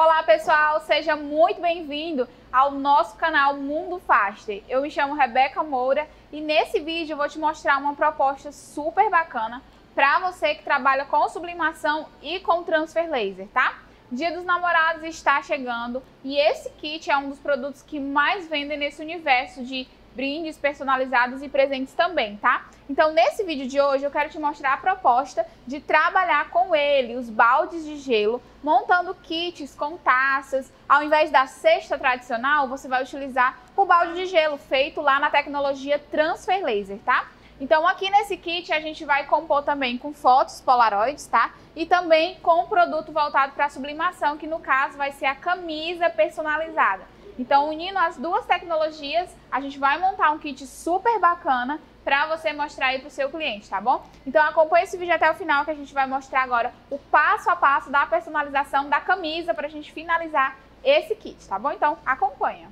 Olá pessoal, seja muito bem-vindo ao nosso canal Mundo Faster. Eu me chamo Rebeca Moura e nesse vídeo eu vou te mostrar uma proposta super bacana para você que trabalha com sublimação e com transfer laser, tá? Dia dos Namorados está chegando e esse kit é um dos produtos que mais vendem nesse universo de brindes personalizados e presentes também, tá? Então, nesse vídeo de hoje, eu quero te mostrar a proposta de trabalhar com ele, os baldes de gelo, montando kits com taças. Ao invés da cesta tradicional, você vai utilizar o balde de gelo feito lá na tecnologia Transfer Laser, tá? Então aqui nesse kit a gente vai compor também com fotos polaroids, tá? E também com um produto voltado para sublimação, que no caso vai ser a camisa personalizada. Então, unindo as duas tecnologias, a gente vai montar um kit super bacana para você mostrar aí para o seu cliente, tá bom? Então acompanhe esse vídeo até o final que a gente vai mostrar agora o passo a passo da personalização da camisa para a gente finalizar esse kit, tá bom? Então acompanha.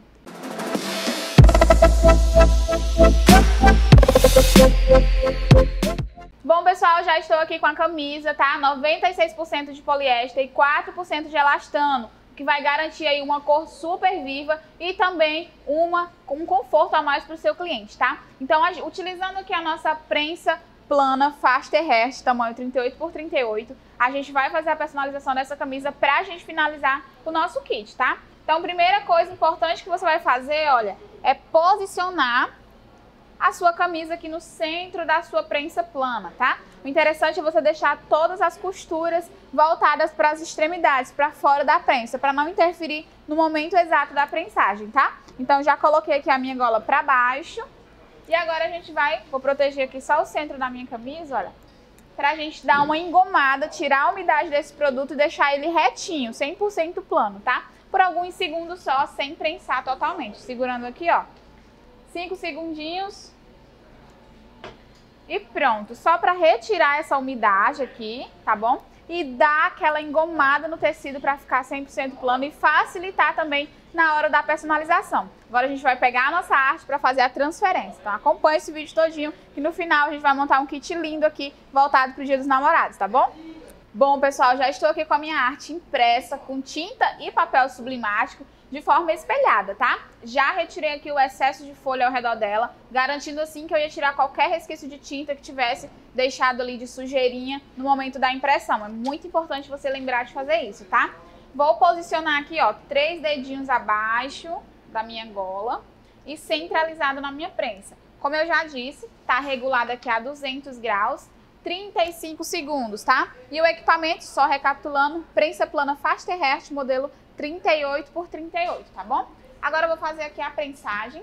Bom, pessoal, já estou aqui com a camisa, tá? 96% de poliéster e 4% de elastano que vai garantir aí uma cor super viva e também uma, um conforto a mais para o seu cliente, tá? Então, utilizando aqui a nossa prensa plana Faster Hair, tamanho 38 por 38, a gente vai fazer a personalização dessa camisa para a gente finalizar o nosso kit, tá? Então, primeira coisa importante que você vai fazer, olha, é posicionar a sua camisa aqui no centro da sua prensa plana, tá? O interessante é você deixar todas as costuras voltadas para as extremidades, para fora da prensa, para não interferir no momento exato da prensagem, tá? Então já coloquei aqui a minha gola para baixo. E agora a gente vai, vou proteger aqui só o centro da minha camisa, olha, para a gente dar uma engomada, tirar a umidade desse produto e deixar ele retinho, 100% plano, tá? Por alguns segundos só, sem prensar totalmente. Segurando aqui, ó, 5 segundinhos. E pronto, só para retirar essa umidade aqui, tá bom? E dar aquela engomada no tecido para ficar 100% plano e facilitar também na hora da personalização. Agora a gente vai pegar a nossa arte para fazer a transferência. Então acompanha esse vídeo todinho que no final a gente vai montar um kit lindo aqui voltado para o Dia dos Namorados, tá bom? Bom, pessoal, já estou aqui com a minha arte impressa com tinta e papel sublimático de forma espelhada, tá? Já retirei aqui o excesso de folha ao redor dela, garantindo assim que eu ia tirar qualquer resquício de tinta que tivesse deixado ali de sujeirinha no momento da impressão. É muito importante você lembrar de fazer isso, tá? Vou posicionar aqui, ó, três dedinhos abaixo da minha gola e centralizado na minha prensa. Como eu já disse, tá regulado aqui a 200 graus, 35 segundos, tá? E o equipamento, só recapitulando, prensa plana Faster Hertz, modelo 38 por 38, tá bom? Agora eu vou fazer aqui a prensagem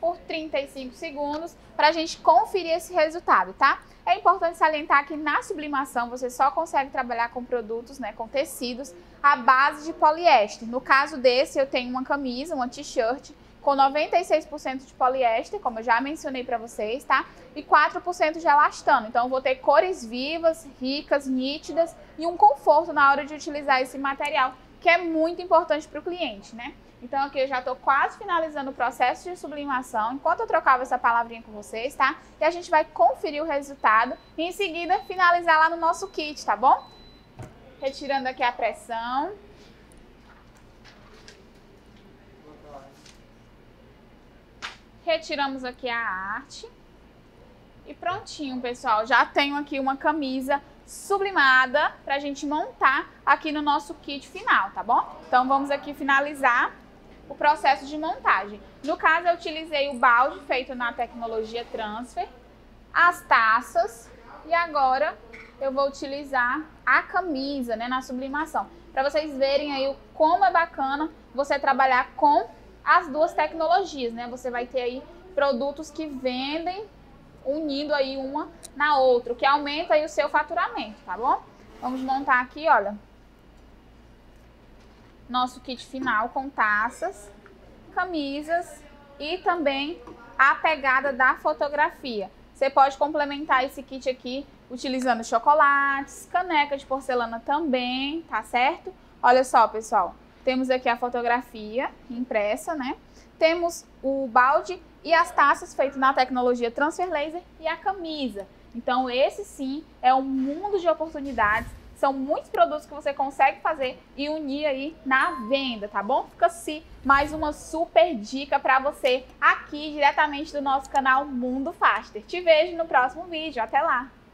por 35 segundos para a gente conferir esse resultado, tá? É importante salientar que na sublimação você só consegue trabalhar com produtos, né, com tecidos à base de poliéster. No caso desse, eu tenho uma camisa, uma t-shirt com 96% de poliéster, como eu já mencionei para vocês, tá? E 4% de elastano. Então, eu vou ter cores vivas, ricas, nítidas e um conforto na hora de utilizar esse material que é muito importante para o cliente, né? Então aqui eu já estou quase finalizando o processo de sublimação, enquanto eu trocava essa palavrinha com vocês, tá? E a gente vai conferir o resultado e em seguida finalizar lá no nosso kit, tá bom? Retirando aqui a pressão. Retiramos aqui a arte. E prontinho, pessoal. Já tenho aqui uma camisa sublimada para a gente montar aqui no nosso kit final, tá bom? Então vamos aqui finalizar o processo de montagem. No caso, eu utilizei o balde feito na tecnologia Transfer, as taças e agora eu vou utilizar a camisa né, na sublimação. Para vocês verem aí como é bacana você trabalhar com as duas tecnologias, né? Você vai ter aí produtos que vendem unindo aí uma na outra, o que aumenta aí o seu faturamento, tá bom? Vamos montar aqui, olha, nosso kit final com taças, camisas e também a pegada da fotografia. Você pode complementar esse kit aqui utilizando chocolates, caneca de porcelana também, tá certo? Olha só, pessoal, temos aqui a fotografia impressa, né? Temos o balde e as taças feitas na tecnologia Transfer Laser e a camisa. Então esse sim é um mundo de oportunidades São muitos produtos que você consegue fazer e unir aí na venda, tá bom? Fica assim mais uma super dica para você aqui diretamente do nosso canal Mundo Faster. Te vejo no próximo vídeo. Até lá!